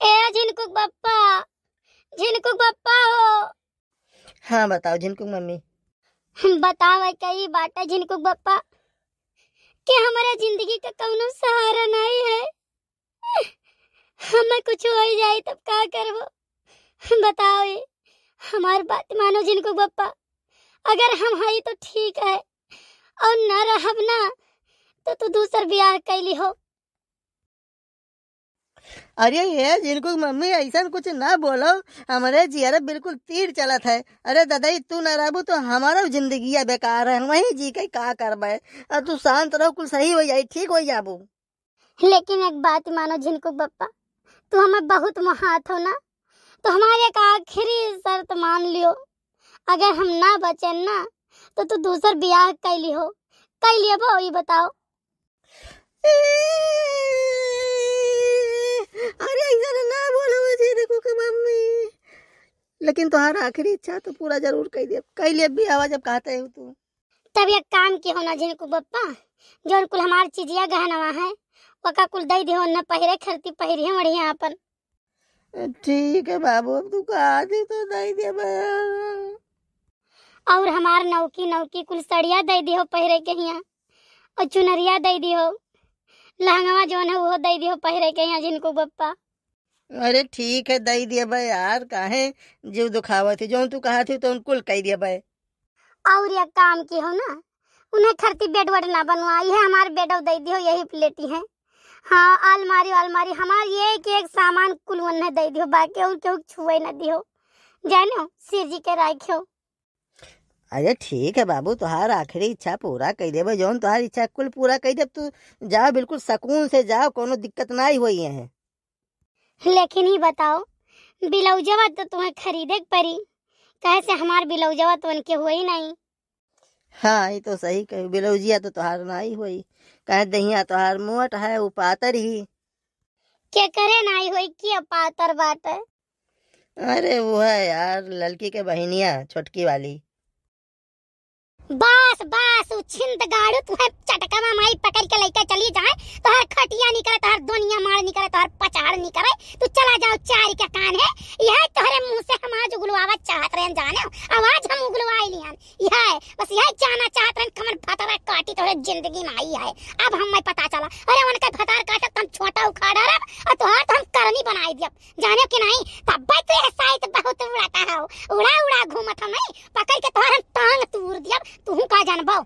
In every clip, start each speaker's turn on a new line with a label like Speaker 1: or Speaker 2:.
Speaker 1: ए झिनकुक बप्पा झिनकुक बप्पा हो।
Speaker 2: हाँ बताओ झिनकुक मम्मी।
Speaker 1: बताओ कई बात है झिनकुक बप्पा? कि हमारा ज़िंदगी का कौनो सहारा नहीं है? हमें कुछ हो ही जाए तब का करबो बताओ ये हमार बात मानो झिनकुक बप्पा। अगर हम हई तो ठीक है और न रहब ना तो तू दूसर ब्याह कैली हो।
Speaker 2: अरे ये जिनको मम्मी ऐसा कुछ ना बोलो हमारे जियर बिल्कुल तीर चलत है। अरे दादाई तू न रहबू तो हमारा ज़िंदगी बेकार है। वही जी के का करबे? और तू शांत रहो कुल सही हो जाई ठीक हो जाबू।
Speaker 1: लेकिन एक बात मानो झिनकुक बप्पा तू हमें बहुत मुहात हो ना तो हमारे एक आखिरी शर्त मान लियो। अगर हम ना बचे ना तो तू दूसर ब्याह कैली हो? कैली हो ये बताओ
Speaker 2: अरे ऐसा ना बोलो झिनकुक मम्मी लेकिन तुम्हारा आखिरी इच्छा तो पूरा ज़रूर कह दे कह लिए भी आवाज़ अब कहते हो तू?
Speaker 1: तब एक काम की होना झिनकुक बप्पा जो कुल हमार चीजिया गहनवा है वका कुल दई दिहो न पहिरे खरती पहिरी है बढ़िया अपन
Speaker 2: ठीक है बाबू अब तू कहा थी तो नहीं दे
Speaker 1: और हमार नौकी नौकी कुल सड़िया दे दिहो पहिरे के हिया और चुनरिया दे दिहो लहंगवा जोन है वो दे दिहो पहिरे के हिया झिनकुक बप्पा।
Speaker 2: अरे ठीक है दई दिया भाई यार काहे जीव दुखावा थी जो तू कहा थी तो उनकुल कह दिया भाई
Speaker 1: और एक काम की हो ना उन्हें खरती बेड वेड ना बनवाई है हमारे बेड दे दियो यही प्लेटी है। हाँ अलमारी अलमारी हमार ये एक एक सामान कुल उन्हें दे दियो बाकी और केहू छुए न दियो जानो सिर जी के राखियो
Speaker 2: अरे ठीक है बाबू तुहार आखिरी इच्छा पूरा कर देबे जौन तुहार इच्छा कुल पूरा कर दे तू जाओ बिल्कुल सुकून से जाओ कोनो दिक्कत ना ही हुई है।
Speaker 1: लेकिन ही बताओ बिलौजवा तो तुम्हें खरीदे पड़ी कहे से हमार बिलौजवा तो उनके हुए ही नहीं।
Speaker 2: हाँ ये तो सही कही बिलौजिया तो तुहार ना ही हुई। कहे दहिया तुहार मुँहट है वो पातर ही।
Speaker 1: के करे नहीं हुई कि पातर बात है
Speaker 2: अरे वो है यार लड़की के बहनिया छोटकी वाली।
Speaker 1: बस बस उछिंद गाड़ू तुम्हें चटका में, माई पकड़ के लेके चली जाए। तो हर खटिया नहीं करे तो हर दुनिया मार नहीं करे तो हर पचाड़ नहीं करे तू चला जाओ, चार का कान है। यह तोहरे मुँह से हम आज उगलवावा चाहत रहे जाने। आवाज़ हम उगलवाई लिहन यह बस यह जाना चाहत रहे कमर फतरा काटी तोहरे ज़िंदगी में आई है। अब हम पता चला, अरे उनका फतार काटा, तुम छोटा उखाड़ रहा, और तोहार तो करनी बनाई दिया। जाने कि नहीं, तब तो यह साइड बहुत उड़ाता है। उड़ा उड़ा, घूमत हम पकड़ के तोहर हम टांग तूर दिया। तू का जानबो।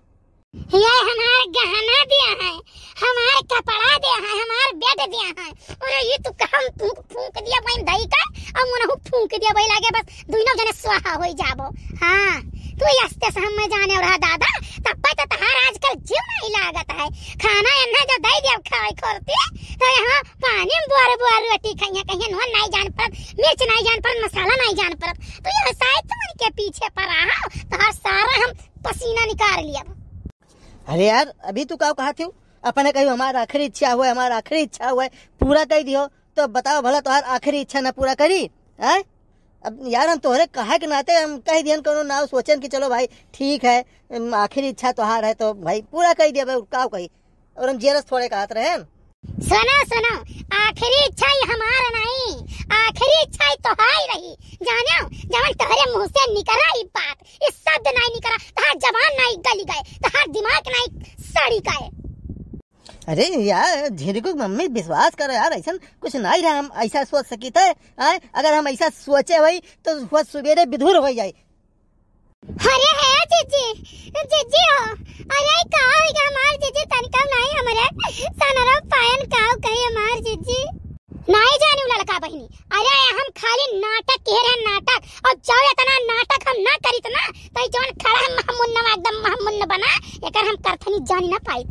Speaker 1: ये हमार गहना दिया है, हमार कपड़ा दिया है, हमार बेड दिया है। अरे ये तू हम फूंक फूंक दिया भाई दही का और मुनहु फूंक दिया भाई लागे बस। दोनों जने स्वाहा होई जाबो। हाँ, तू यस्ते से हम जाने रहा दादा। तब तो तहार आजकल जीव नहीं लागत है। खाना अन्ना जो दे दिया, खाए करते तो यहाँ पानी में बुआर बुआर खाइया कहीं नून नहीं जान पर मिर्च नहीं जान पर मसाला नहीं जान पर तो ये शायद तुम के पीछे पर रहा तो हर सारा हम पसीना निकाल लिया।
Speaker 2: अरे यार, अभी तू का कहा थी? अपने कही हमारा आखिरी इच्छा हुआ है, हमारा आखिरी इच्छा हुआ पूरा कह दियो तो बताओ भला तुम्हार आखिरी इच्छा ना पूरा करी? है? अब यार, हम तोहरे कहा के नाते हम कह दियन कोनो ना सोचन कि चलो भाई, ठीक है आखिरी इच्छा तोहार है तो भाई पूरा कह दिया, भाई का कही? और हम जेरस थोड़े कहत रहे हैं
Speaker 1: सुनो सुनो। आखिरी इच्छा ही हमारा नहीं। आखिरी इच्छा ही तो हाई रही। जानो जवन तोहरे मुँह से निकला ई बात इस शब्द नहीं निकला। तहार जवान नहीं गली गए तहार दिमाग नहीं सड़ी गए।
Speaker 2: अरे यार झिरकू मम्मी विश्वास करो यार ऐसा कुछ नहीं रहा हम ऐसा सोच सकी थे। हैं? अगर हम ऐसा सोचे हुई तो हुआ सवेरे विधुर हो जाए।
Speaker 1: अरे है जीजी। जीजी हो। अरे का हो गया हमार? जीजी तनका नहीं हमरे। सनरा पायन का कहे हमार जीजी नहीं जाने वाला लड़का बहिनी अरे हम खाली नाटक कह हैं नाटक और जाओ इतना नाटक हम ना करी ना तो जोन खड़ा है, महमुन्ना एकदम महमुन्ना बना। एकर हम करथनी जानी ना पाई।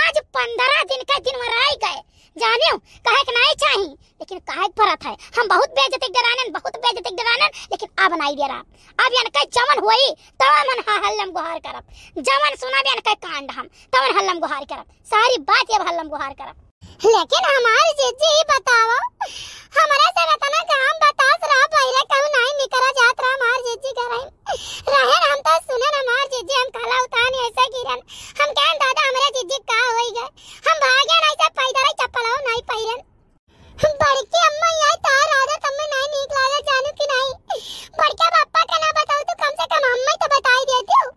Speaker 1: आज पंद्रह दिन का दिन मराई गए। जानियो, कहे के नहीं चाही? लेकिन कहे परत है? हम बहुत बेइज्जती डरानन बहुत बेइज्जती डरानन लेकिन अब नहीं रहा। अब यान कई जमन होई मन हल्लम गुहार करब। जमन सुना बियान कई कांड हम तब हल्लम गुहार करब। सारी बात ये हल्लम गुहार करब। लेकिन हमारी जीजी बताओ। हमारे से रतना काम हम कहन दादा, हमरे जिद्दी का होई गए? हम भाग गए, नहीं सब पैदल ही चप्पल आओ, नहीं पैरन बड़की अम्मा यार तार आदा तम्मे नहीं नीक लागे जानू कि नहीं। बड़का पापा का ना बताओ तो कम से कम अम्मा तो बताई देती हो।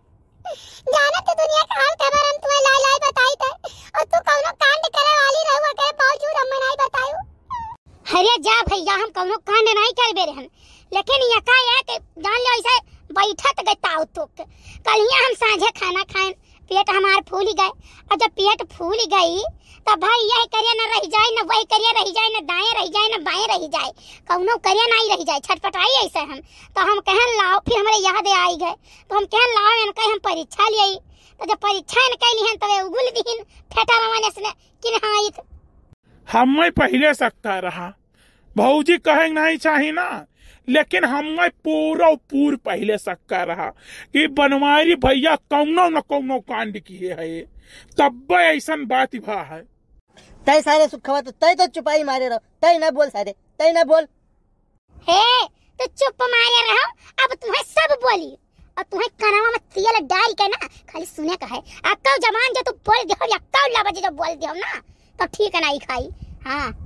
Speaker 1: जाना तो दुनिया का हाल खबर हम तुम्हें लाई लाई बताई थे। और तू कौनो कांड करे वाली रहुआ के बावजूद अम्मा नहीं बतायो अरे जा भैया, हम कौनो कांड नहीं करबे रहन लेकिन यका है कि जान लो, ऐसे बैठत गए ताऊ तो कल ही हम साझे खाना खाएँ। पेट हमार फूल गए। और जब पेट फूल गई, तब भाई यह करिए न रह जाए, न वही करिए रह जाए, न दाएँ रह जाए, न बाएँ रह जाए। कौनो करिए नहीं रह जाए। छटपटाई ऐसे हम। तो हम कहन लाओ, फिर हमारे याद आई गए। तो हम कहन लाओ इनका हम परीक्षा लिए तो जब परीक्षा न कैली हन, तब उगुल दीन फेटा रवाने से कि हाँ
Speaker 3: हमें पहले सकता रहा। भौजी कहे नहीं चाही ना। लेकिन हमें पूरा पूर पहले सकता रहा कि बनवारी भैया कौनो न कौनो कांड किए है। तब ऐसा बात भा है।
Speaker 2: तय सारे सुखवा तो तय तो चुपाई मारे रहो। तय ना बोल सारे। तय ना बोल।
Speaker 1: हे तो चुप मारे रहो। अब तुम्हें सब बोली। और तुम्हें कनवा में तेल डाल के ना खाली सुने का है। अक्का जमान जो तू बोल दियो या कौ ला बजे जो बोल दियो ना तो ठीक है नहीं खाई। हाँ।